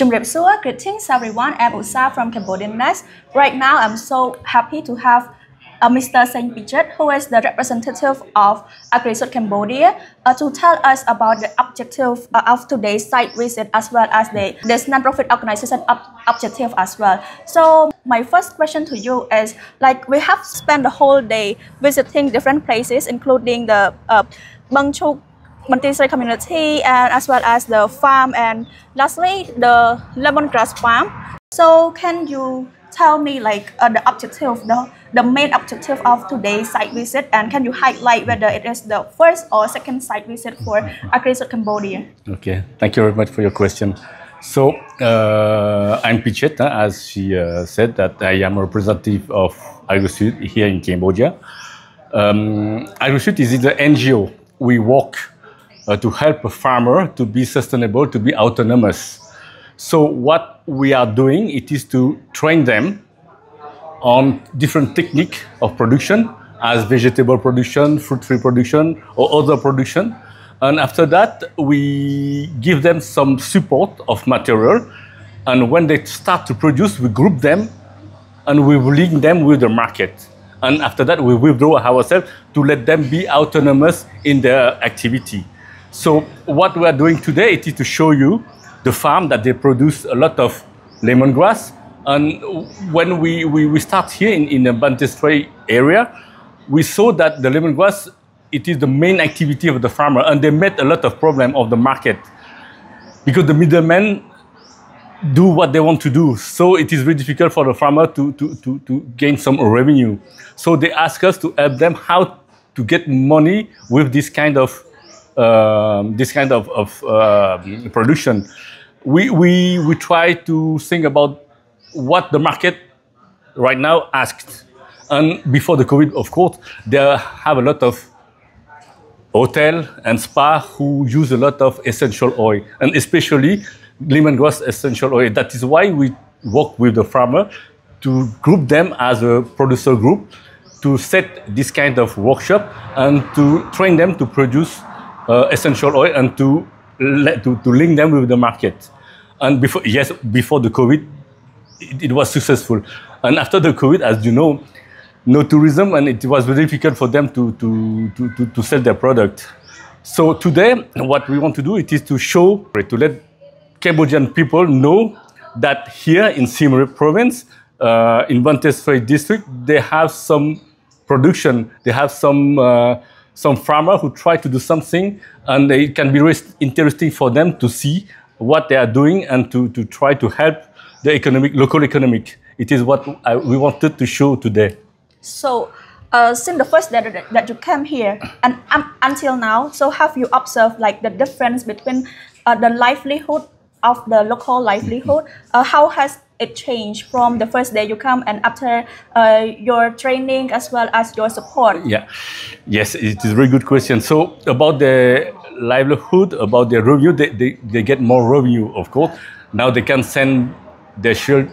Jumrep Sua, greetings everyone. I'm Usa from Cambodianess. Right now, I'm so happy to have uh, Mr. Seng Pichet, who is the representative of AgriSud Cambodia, uh, to tell us about the objective uh, of today's site visit as well as the this non-profit organization ob objective as well. So my first question to you is, like we have spent the whole day visiting different places, including the uh, Bangchuk Montessori community and as well as the farm and lastly the lemongrass farm. So can you tell me like uh, the objective, the, the main objective of today's site visit and can you highlight whether it is the first or second site visit for AgriSud Cambodia? Okay, thank you very much for your question. So uh, I'm Pichet, as she uh, said that I am a representative of AgriSud here in Cambodia. Um, is the NGO. We work uh, to help a farmer to be sustainable, to be autonomous. So what we are doing it is to train them on different technique of production as vegetable production, fruit-free production, or other production. And after that, we give them some support of material. And when they start to produce, we group them and we link them with the market. And after that, we withdraw ourselves to let them be autonomous in their activity. So what we are doing today is to show you the farm that they produce a lot of lemongrass. And when we, we, we start here in, in the Banteay Srei area, we saw that the lemongrass, it is the main activity of the farmer and they met a lot of problem of the market because the middlemen do what they want to do. So it is very difficult for the farmer to, to, to, to gain some revenue. So they ask us to help them how to get money with this kind of um, this kind of, of uh, production. We, we, we try to think about what the market right now asked. And before the COVID, of course, there have a lot of hotel and spa who use a lot of essential oil, and especially lemongrass essential oil. That is why we work with the farmer to group them as a producer group, to set this kind of workshop and to train them to produce essential oil and to, to, to link them with the market. And before, yes, before the COVID, it, it, was successful. And after the COVID, as you know, no tourism, and it was very difficult for them to, to, to, to, to sell their product. So today, what we want to do it is to show, to let Cambodian people know that here in Siem province, uh, in Ban Sray district, they have some production, they have some uh, some farmer who try to do something and it can be interesting for them to see what they are doing and to, to try to help the economic, local economic. It is what I, we wanted to show today. So, uh, since the first day that, that you came here and um, until now, so have you observed like the difference between uh, the livelihood of the local livelihood? Uh, how has it changed from the first day you come and after uh, your training as well as your support? Yeah, yes, it is a very good question. So about the livelihood, about the revenue, they, they, they get more revenue, of course. Now they can send their children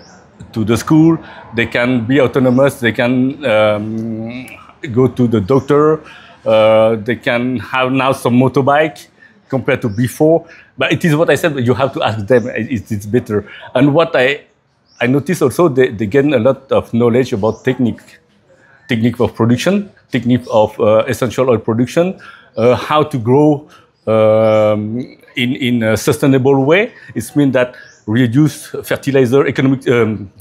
to the school, they can be autonomous, they can um, go to the doctor, uh, they can have now some motorbike compared to before. But it is what I said, you have to ask them, it, it's better. And what I I noticed also they, they gain a lot of knowledge about technique, technique of production, technique of uh, essential oil production, uh, how to grow um, in, in a sustainable way. It means that reduce fertilizer, economic, um,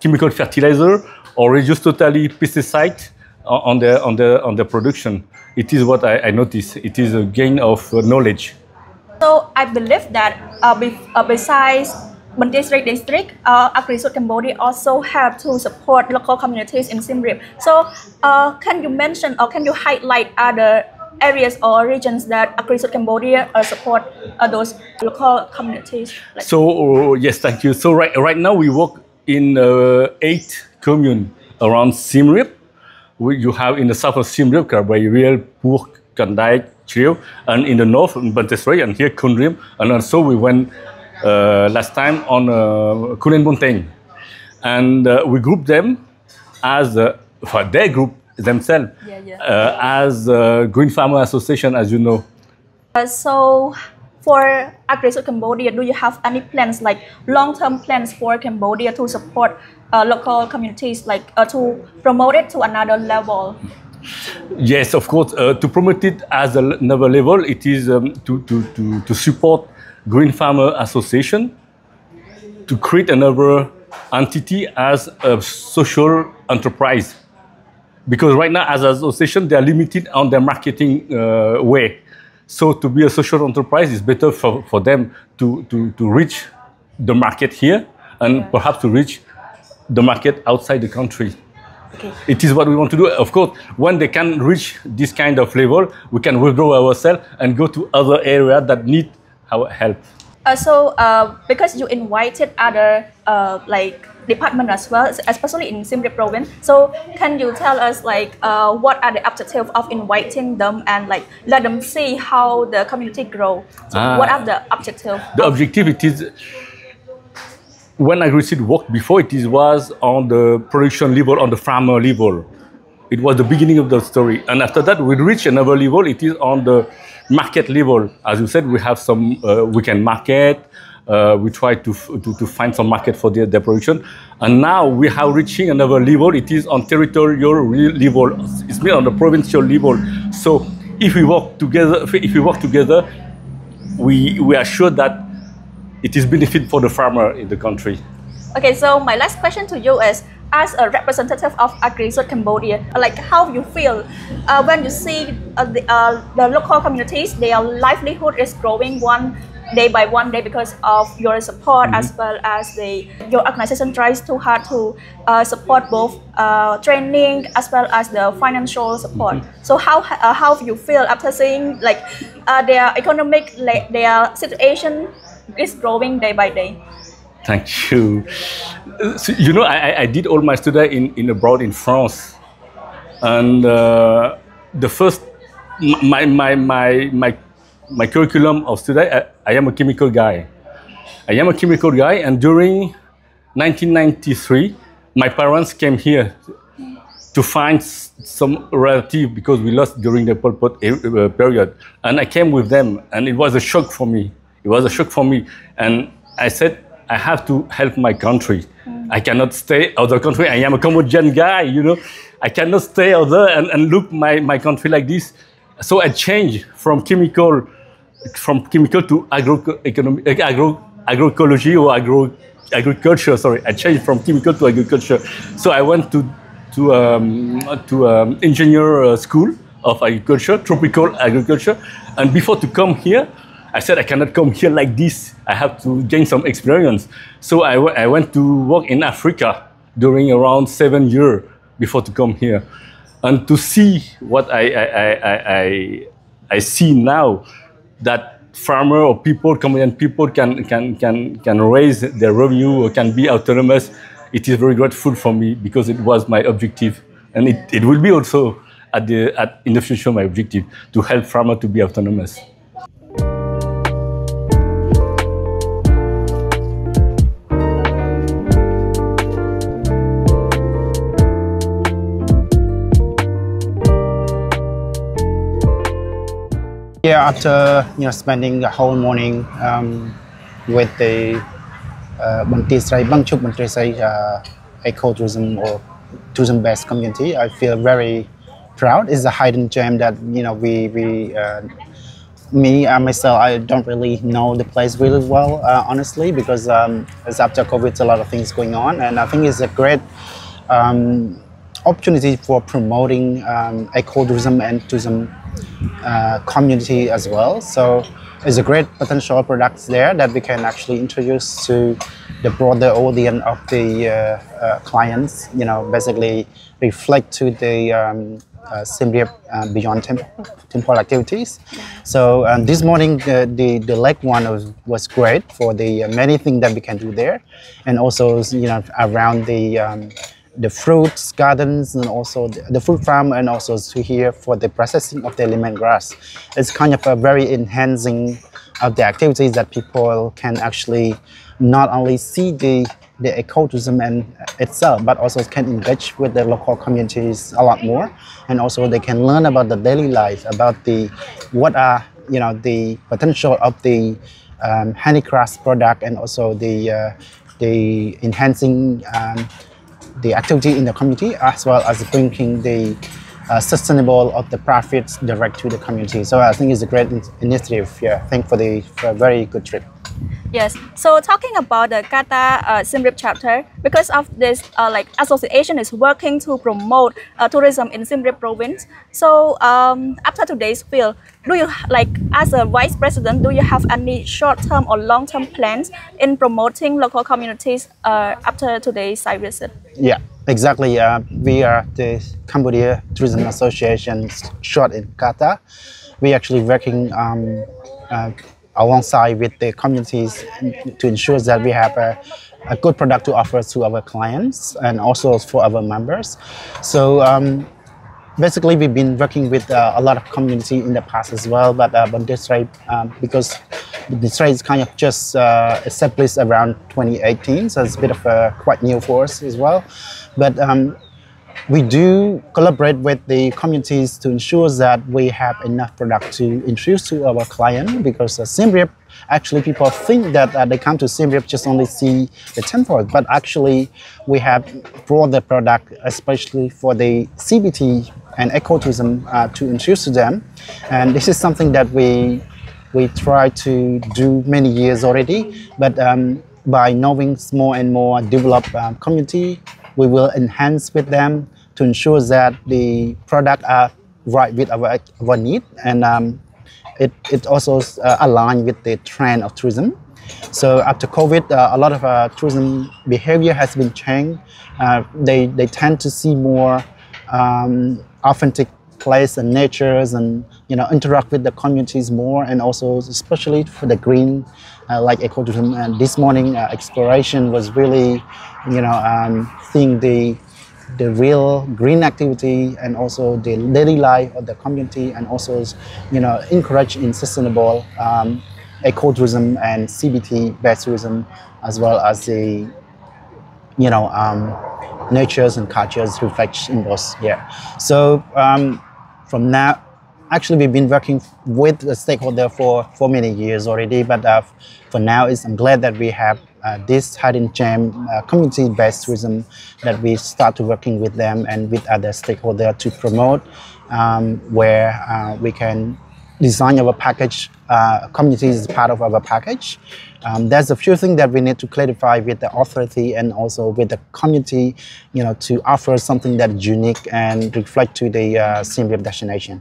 chemical fertilizer, or reduce totally pesticide on the, on the, on the production. It is what I, I noticed. It is a gain of knowledge. So I believe that uh, uh, besides District District, uh, AgriSud Cambodia also have to support local communities in Siem Reap. So uh, can you mention or can you highlight other areas or regions that AgriSud Cambodia uh, support uh, those local communities? Like so yes, thank you. So right, right now we work in uh, eight communes around Siem Reap. You have in the south of Siem Reap, Karbai Real, Purk, Kandai, Chriel, and in the north, in Banteay Srei, and here Kunrim. And also we went uh, last time on uh, Kulen Montaigne. And uh, we group them as, for their group themselves, yeah, yeah. as Green Farmer Association, as you know. so for AgriSud Cambodia, do you have any plans like long-term plans for Cambodia to support uh, local communities, like uh, to promote it to another level? Yes, of course. Uh, to promote it as another level, it is um, to, to, to, to support Green Farmer Association to create another entity as a social enterprise. Because right now, as an association, they are limited on their marketing uh, way. So to be a social enterprise is better for, for them to, to, to reach the market here and yeah. perhaps to reach the market outside the country. Okay. It is what we want to do. Of course, when they can reach this kind of level, we can withdraw ourselves and go to other areas that need our help. Uh, so, uh, because you invited other uh, like department as well, especially in Siem Reap province. So, can you tell us like uh, what are the objectives of inviting them and like let them see how the community grow? So, ah. what are the objectives? The objective it is when AgriSud worked before, it was on the production level, on the farmer level. It was the beginning of the story. And after that, we reach another level. It is on the market level. As you said, we have some, uh, we can market. Uh, we try to, to, to, find some market for their, their production. And now we have reaching another level. It is on territorial level. It's made on the provincial level. So if we work together, if we work together, we, we are sure that it is benefit for the farmer in the country. Okay, so my last question to you is, as a representative of AgriSud Cambodia, like how you feel uh, when you see uh, the, uh, the local communities, their livelihood is growing one day by one day because of your support mm-hmm. as well as the your organization tries too hard to uh, support both uh, training as well as the financial support. Mm-hmm. So how uh, how you feel after seeing like uh, their economic like their situation is growing day by day. Thank you. So, you know, I, I did all my study in, in abroad in France. And uh, the first, my, my, my, my, my curriculum of study, I, I am a chemical guy. I am a chemical guy, and during 1993, my parents came here to find some relative because we lost during the Pol Pot uh, period. And I came with them, and it was a shock for me. It was a shock for me. And I said, I have to help my country. Mm. I cannot stay other country. I am a Cambodian guy, you know. I cannot stay other and, and look my, my country like this. So I changed from chemical from chemical to agro, economic, agro, agroecology or agro, agriculture. Sorry, I changed from chemical to agriculture. So I went to to um, to um, engineer uh, school of agriculture, tropical agriculture, and before to come here, I said I cannot come here like this. I have to gain some experience. So I, I went to work in Africa during around seven years before to come here. And to see what I, I, I, I, I see now, that farmer or people, Cambodian people can, can, can, can raise their revenue or can be autonomous, it is very grateful for me because it was my objective. And it, it will be also at the, at, in the future my objective to help farmer to be autonomous. Yeah, after you know spending the whole morning um, with the uh, Banteay Srei Bangchuk Banteay Srei uh, ecotourism or tourism-based community, I feel very proud. It's a hidden gem that you know we we uh, me uh, myself I don't really know the place really well uh, honestly because um, it's after COVID a lot of things going on and I think it's a great um, opportunity for promoting um, ecotourism and tourism uh, community as well. So it's a great potential products there that we can actually introduce to the broader audience of the uh, uh, clients. You know, basically reflect to the um, uh, uh, beyond temple, temple activities. So um, this morning the, the, the lake one was, was great for the uh, many things that we can do there, and also you know around the um, the fruits gardens and also the, the fruit farm and also to here for the processing of the lemongrass. It's kind of a very enhancing of the activities that people can actually not only see the the ecotourism and itself, but also can engage with the local communities a lot more, and also they can learn about the daily life, about the what are you know the potential of the um, handicrafts product and also the uh, the enhancing um, the activity in the community as well as bringing the uh, sustainable of the profits direct to the community. So I think it's a great initiative. Yeah, thank for the for a very good trip. Yes. So talking about the CATA uh, Siem Reap chapter, because of this uh, like association is working to promote uh, tourism in Siem Reap province. So um, after today's field, do you like as a vice president, do you have any short-term or long-term plans in promoting local communities uh, after today's site visit? Yeah, exactly. Uh, we are the Cambodia Tourism Association short in CATA. We actually working um, uh, alongside with the communities to ensure that we have a, a good product to offer to our clients and also for our members. So um, basically we've been working with uh, a lot of community in the past as well, but uh, but this right um, because this right is kind of just uh, established around 2018, so it's a bit of a quite new for us as well. But um, we do collaborate with the communities to ensure that we have enough product to introduce to our client because uh, actually people think that uh, they come to Siem Reap just only see the temple, but actually we have brought the product especially for the CBT and ecotourism uh, to introduce to them. And this is something that we we try to do many years already, but um, by knowing more and more developed um, community, we will enhance with them to ensure that the product are right with our, our need and um, it, it also uh, align with the trend of tourism. So after COVID, uh, a lot of uh, tourism behavior has been changed. Uh, they, they tend to see more um, authentic place and natures and you know interact with the communities more and also especially for the green uh, like ecotourism and this morning uh, exploration was really you know um, seeing the the real green activity and also the daily life of the community and also you know encourage in sustainable um, ecotourism and CBT based tourism as well as the you know um, natures and cultures reflect in those yeah. So um, from now actually we've been working with the stakeholder for for many years already but uh, for now is i'm glad that we have uh, this hidden gem uh, community-based tourism that we start working with them and with other stakeholders to promote um, where uh, we can design our package uh, communities is part of our package. Um, there's a few things that we need to clarify with the authority and also with the community you know to offer something that's unique and reflect to the uh, Reap destination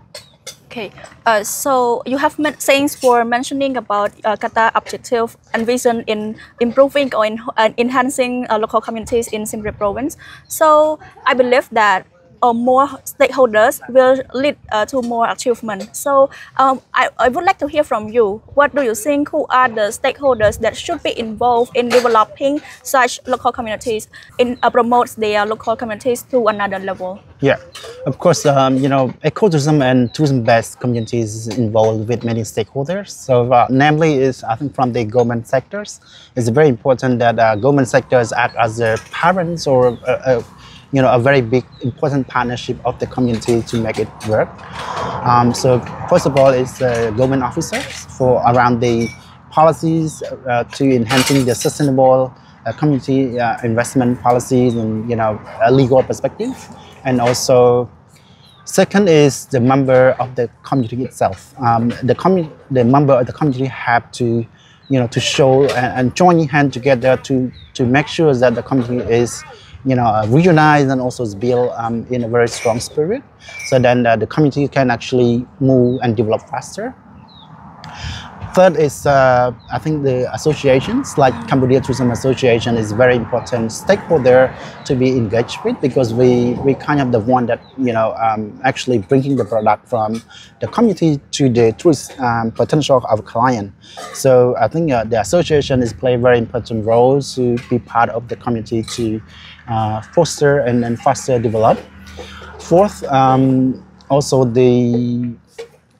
Okay, uh, so you have sayings for mentioning about uh, CATA objective and vision in improving or in, uh, enhancing uh, local communities in Siem Reap province. So I believe that or more stakeholders will lead uh, to more achievement. So um, I, I would like to hear from you. What do you think? Who are the stakeholders that should be involved in developing such local communities in uh, promotes their local communities to another level? Yeah, of course. Um, you know, ecotourism and tourism-based communities involved with many stakeholders. So, uh, namely, is I think from the government sectors, it's very important that uh, government sectors act as the parents or uh, uh, you know, a very big, important partnership of the community to make it work. Um, so first of all, it's uh, government officers for around the policies uh, to enhancing the sustainable uh, community uh, investment policies and, you know, a legal perspective. And also, second is the member of the community itself. Um, the, commu- the member of the community have to you know, to show and, and join hand together to, to make sure that the community is you know, uh, regionalized and also build um, in a very strong spirit. So then uh, the community can actually move and develop faster. Third is, uh, I think the associations like Cambodia Tourism Association is very important stakeholder to be engaged with because we, we kind of the one that, you know, um, actually bringing the product from the community to the tourist um, potential of client. So I think uh, the association is play very important role to be part of the community to foster and, and faster develop. Fourth, um, also the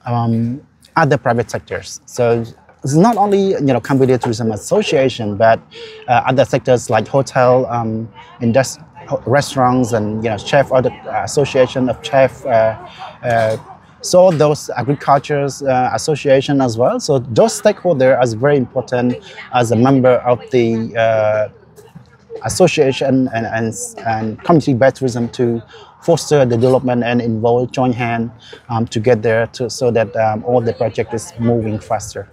um, other private sectors. So it's not only you know Cambodia Tourism Association, but uh, other sectors like hotel, um, restaurants, and you know chef or the association of chef, uh, uh, So those agricultures uh, association as well. So those stakeholders are very important as a member of the uh, association and, and, and community-based tourism to foster the development and involve joint hand um, together to, so that um, all the project is moving faster.